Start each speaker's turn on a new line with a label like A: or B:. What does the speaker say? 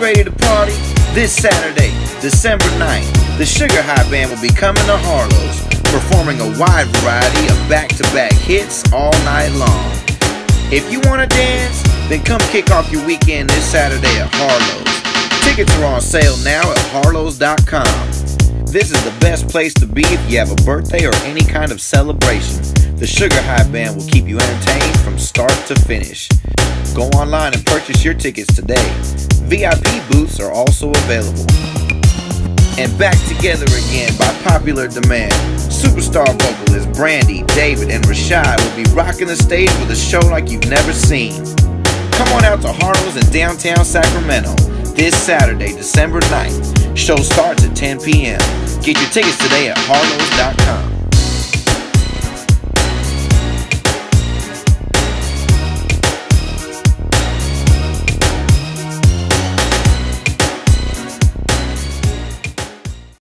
A: ready to party? This Saturday, December 9th, the Sugar High Band will be coming to Harlow's, performing a wide variety of back-to-back hits all night long. If you want to dance, then come kick off your weekend this Saturday at Harlow's. Tickets are on sale now at harlows.com. This is the best place to be if you have a birthday or any kind of celebration. The Sugar High Band will keep you entertained from start to finish. Go online and purchase your tickets today. VIP booths are also available. And back together again by popular demand. Superstar vocalists Brandy, David, and Rashad will be rocking the stage with a show like you've never seen. Come on out to Harlow's in downtown Sacramento this Saturday, December 9th. Show starts at 10 p.m. Get your tickets today at harlows.com.